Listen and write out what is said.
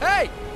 Hey!